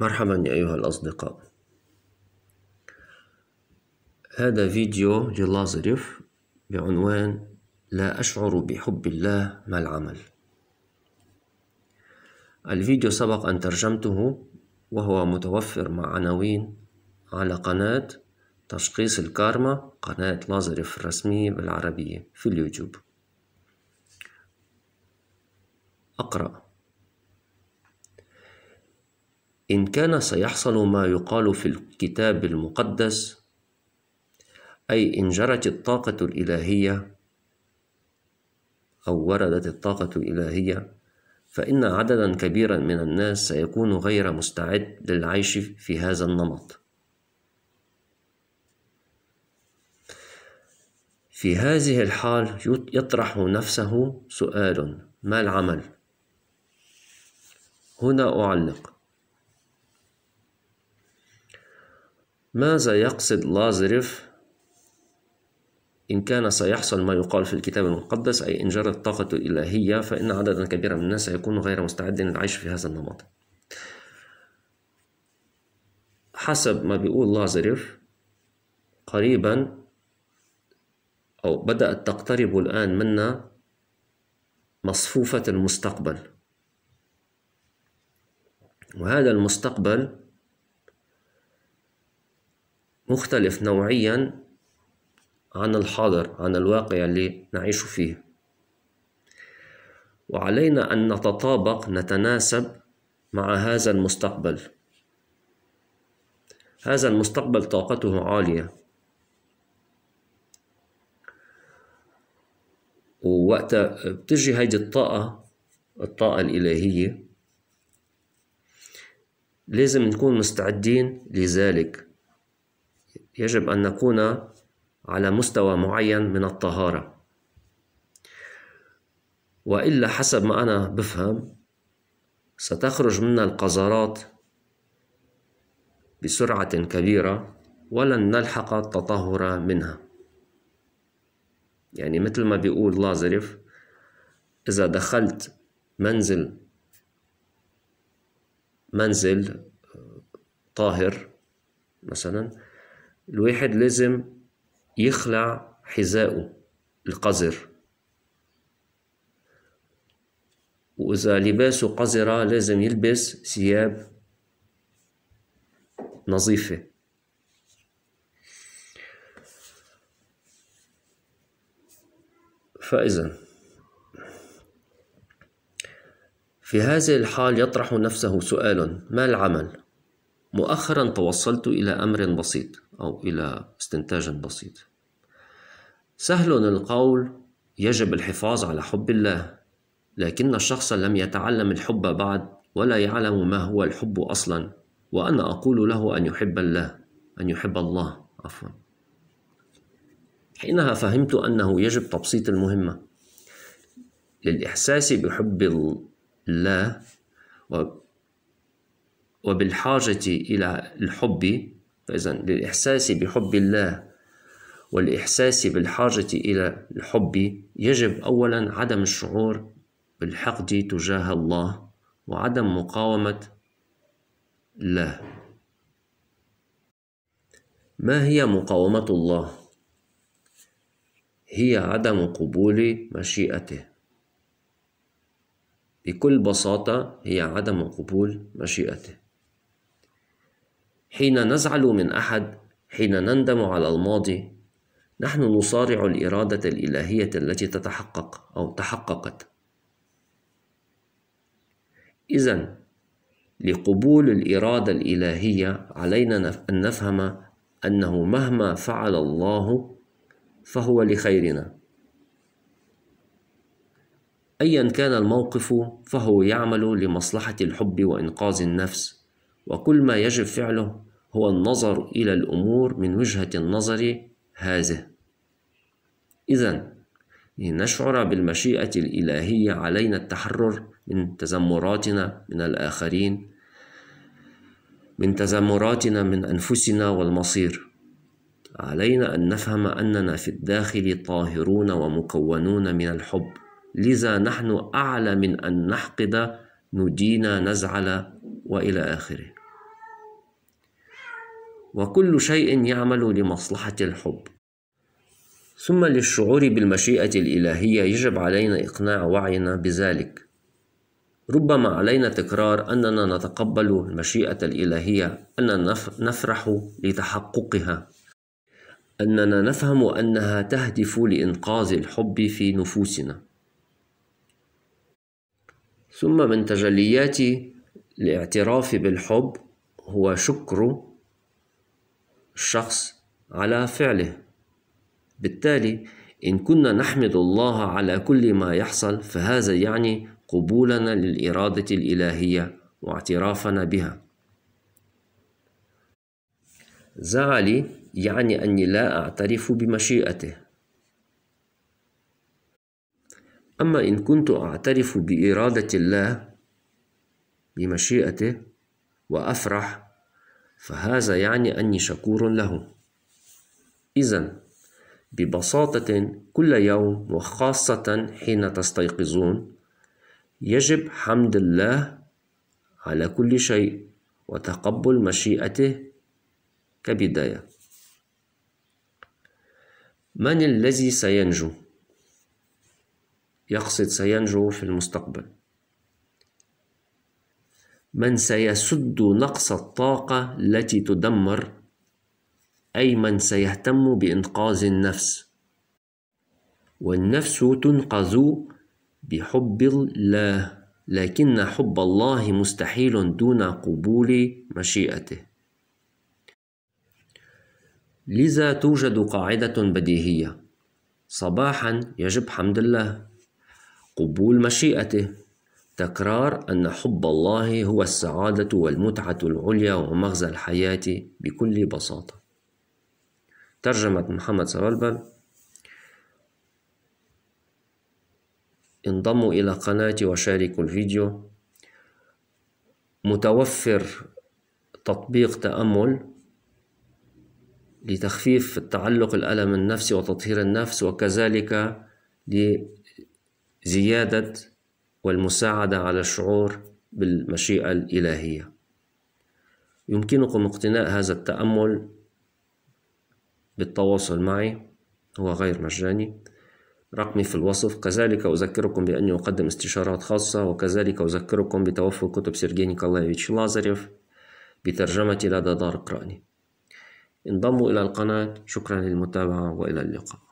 مرحبا أيها الأصدقاء. هذا فيديو للازرف بعنوان لا أشعر بحب الله ما العمل. الفيديو سبق أن ترجمته وهو متوفر مع عناوين على قناة تشخيص الكارما قناة لازرف الرسمية بالعربية في اليوتيوب. أقرأ. إن كان سيحصل ما يقال في الكتاب المقدس أي إن جرت الطاقة الإلهية أو وردت الطاقة الإلهية فإن عددا كبيرا من الناس سيكون غير مستعد للعيش في هذا النمط. في هذه الحال يطرح نفسه سؤال ما العمل؟ هنا أعلق ماذا يقصد لازرف إن كان سيحصل ما يقال في الكتاب المقدس أي إن جرت الطاقة الإلهية فإن عددا كبيرا من الناس سيكون غير مستعد للعيش في هذا النمط. حسب ما بيقول لازرف قريبا أو بدأت تقترب الآن منا مصفوفة المستقبل. وهذا المستقبل مختلف نوعيا عن الحاضر عن الواقع اللي نعيش فيه. وعلينا أن نتطابق نتناسب مع هذا المستقبل. هذا المستقبل طاقته عالية. ووقت بتجي هيدي الطاقة الطاقة الإلهية لازم نكون مستعدين لذلك. يجب أن نكون على مستوى معين من الطهارة. وإلا حسب ما أنا بفهم ستخرج منا القذرات بسرعة كبيرة ولن نلحق التطهر منها. يعني مثل ما بيقول لازرف إذا دخلت منزل منزل طاهر مثلا الواحد لازم يخلع حذاءه القذر وإذا لباسه قذرة لازم يلبس ثياب نظيفة فإذا في هذه الحال يطرح نفسه سؤال ما العمل؟ مؤخرا توصلت إلى أمر بسيط أو إلى استنتاج بسيط. سهل القول يجب الحفاظ على حب الله لكن الشخص لم يتعلم الحب بعد ولا يعلم ما هو الحب أصلا وأنا أقول له أن يحب الله أن يحب الله عفوا. حينها فهمت أنه يجب تبسيط المهمة للإحساس بحب الله وبالحاجة إلى الحب فإذا للإحساس بحب الله والإحساس بالحاجة إلى الحب يجب أولا عدم الشعور بالحقد تجاه الله وعدم مقاومة الله ما هي مقاومة الله؟ هي عدم قبول مشيئته. بكل بساطة هي عدم قبول مشيئته. حين نزعل من أحد حين نندم على الماضي نحن نصارع الإرادة الإلهية التي تتحقق أو تحققت. إذا لقبول الإرادة الإلهية علينا أن نفهم أنه مهما فعل الله فهو لخيرنا. أيا كان الموقف فهو يعمل لمصلحة الحب وإنقاذ النفس وكل ما يجب فعله هو النظر إلى الأمور من وجهة النظر هذه. إذا لنشعر بالمشيئة الإلهية علينا التحرر من تذمراتنا من الآخرين من تذمراتنا من أنفسنا والمصير. علينا أن نفهم أننا في الداخل طاهرون ومكونون من الحب. لذا نحن أعلى من أن نحقد ندين نزعل وإلى آخره. وكل شيء يعمل لمصلحة الحب. ثم للشعور بالمشيئة الإلهية يجب علينا إقناع وعينا بذلك. ربما علينا تكرار أننا نتقبل المشيئة الإلهية أننا نفرح لتحققها. أننا نفهم أنها تهدف لإنقاذ الحب في نفوسنا. ثم من تجليات الاعتراف بالحب هو شكر الشخص على فعله. بالتالي إن كنا نحمد الله على كل ما يحصل فهذا يعني قبولنا للإرادة الإلهية واعترافنا بها. زعلي يعني أني لا أعترف بمشيئته. أما إن كنت أعترف بإرادة الله بمشيئته وأفرح فهذا يعني أني شكور له. إذا ببساطة كل يوم وخاصة حين تستيقظون يجب حمد الله على كل شيء وتقبل مشيئته كبداية. من الذي سينجو؟ يقصد سينجو في المستقبل. من سيسد نقص الطاقة التي تدمر أي من سيهتم بإنقاذ النفس. والنفس تنقذ بحب الله لكن حب الله مستحيل دون قبول مشيئته. لذا توجد قاعدة بديهية صباحا يجب حمد الله قبول مشيئته. تكرار أن حب الله هو السعادة والمتعة العليا ومغزى الحياة بكل بساطة. ترجمة محمد سوالبل انضموا إلى قناتي وشاركوا الفيديو. متوفر تطبيق تأمل لتخفيف التعلق الألم النفسي وتطهير النفس وكذلك لزيادة والمساعدة على الشعور بالمشيئة الإلهية. يمكنكم اقتناء هذا التأمل بالتواصل معي هو غير مجاني. رقمي في الوصف. كذلك أذكركم بأني أقدم استشارات خاصة وكذلك أذكركم بتوفر كتب سيرجي نيكولايفيتش. لازاريف بترجمة لدى دار قراني انضموا إلى القناة. شكرا للمتابعة وإلى اللقاء.